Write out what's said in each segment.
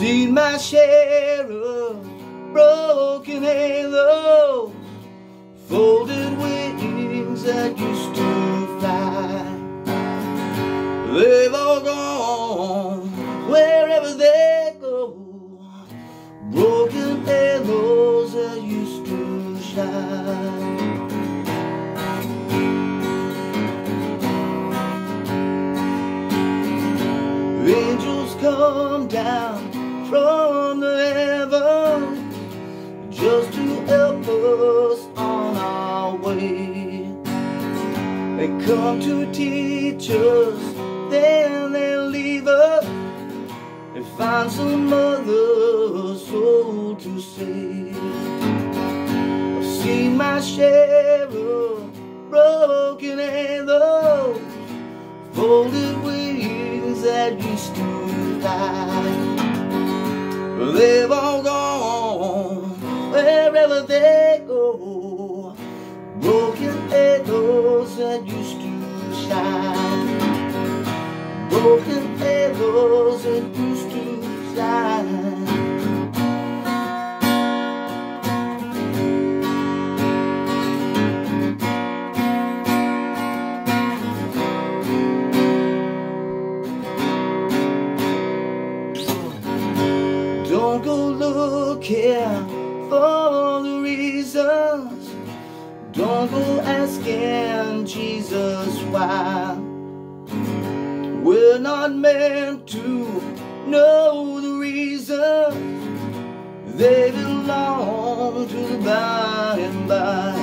my share of broken halos, folded wings that used to fly. They've all gone wherever they go, broken halos that used to shine. Angels come down from the heaven just to help us on our way. They come to teach us, then they leave us and find some other soul to save. I've seen my share of broken halos, folded wings that used to. They've all gone wherever they go. Broken halos that used to shine. Broken halos that used to shine. Don't go looking for the reasons. Don't go asking Jesus why. We're not meant to know the reasons. They belong to the by and by.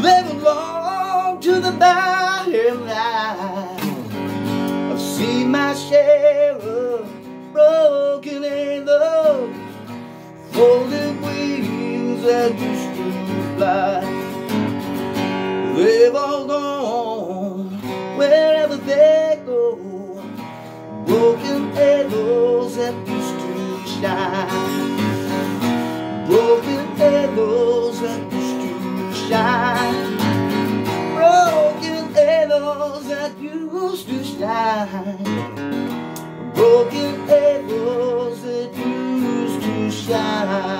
They belong to the by and by. I've seen my share of broken that used to fly. They've all gone wherever they go. Broken echoes that used to shine. Broken echoes that used to shine. Broken echoes that used to shine. Broken echoes that used to shine.